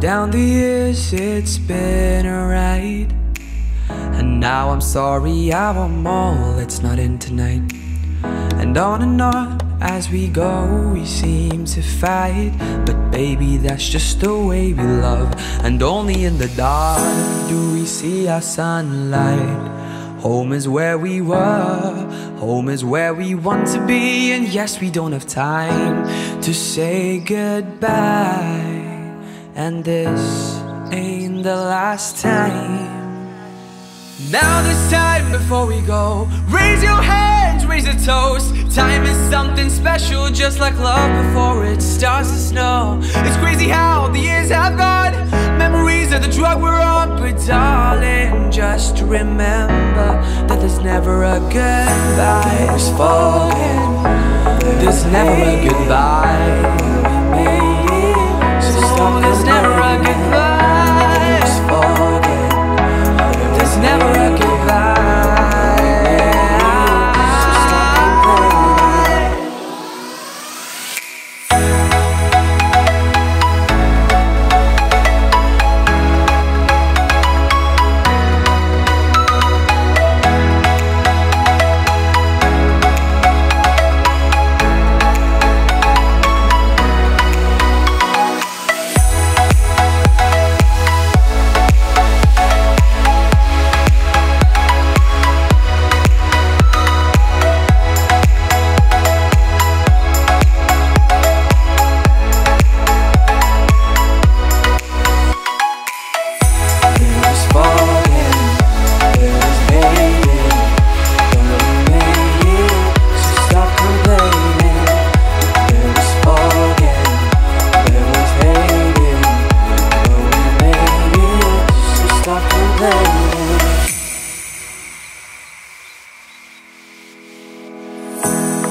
Down the years, it's been a ride. And now I'm sorry, I want more. Let's not in tonight. And on and on as we go, we seem to fight. But baby, that's just the way we love. And only in the dark do we see our sunlight. Home is where we were, home is where we want to be. And yes, we don't have time to say goodbye. And this ain't the last time. Now this time before we go, raise your hands, raise a toast. Time is something special, just like love before it starts to snow. It's crazy how the years have gone. Memories of the drug we're on, but darling, just remember that there's never a goodbye. Forget, there's never a goodbye.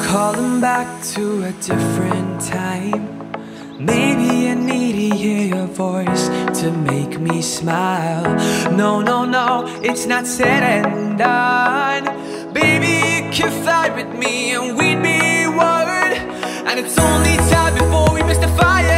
Calling back to a different time. Maybe I need to hear your voice to make me smile. No, no, no, it's not said and done. Baby, you can fly with me and we'd be one. And it's only time before we miss the fire.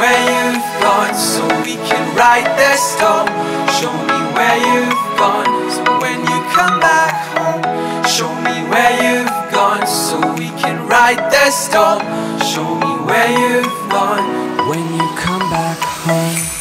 where you've gone So we can ride the storm Show me where you've gone So when you come back home Show me where you've gone So we can ride the storm Show me where you've gone When you come back home.